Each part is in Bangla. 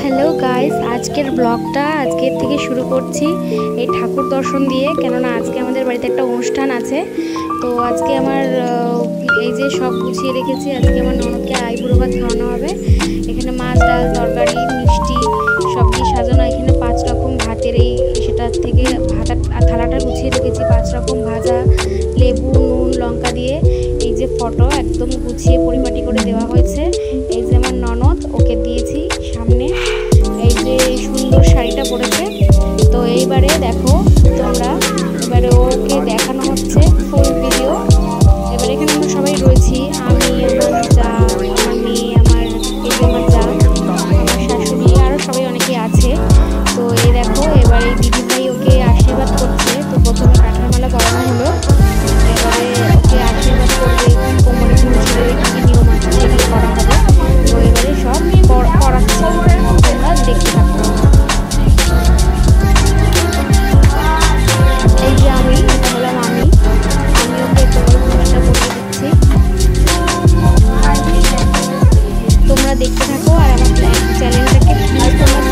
হ্যালো গাইস আজকের ব্লগটা আজকের থেকে শুরু করছি এই ঠাকুর দর্শন দিয়ে। কেননা আজকে আমাদের বাড়িতে একটা অনুষ্ঠান আছে। তো আজকে আমার এই যে সব গুছিয়ে রেখেছি, আজকে আমার ননদকে আইবুড়ো ভাত খাওয়ানো হবে। এখানে মাছ, ডাল, তরকারি, মিষ্টি সব দিয়ে সাজানো। এখানে পাঁচ রকম ভাতের এই সেটার থেকে ভাতা থালাটা গুছিয়ে রেখেছি। পাঁচ রকম ভাজা, লেবু, নুন, লঙ্কা দিয়ে। এই যে ফটো একদম গুছিয়ে পরিপাটি করে দেওয়া হয়েছে। সুন্দর শাড়িটা পরেছে। তো এইবারে দেখো তোমরা দেখতে থাকো আর আমার চ্যানেলটাকে প্লিজ তোমরা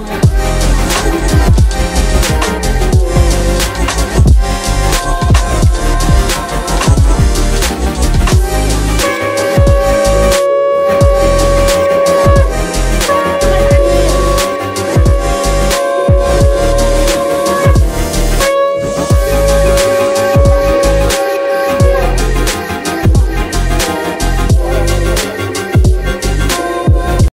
দেখতে থাকো তোমরা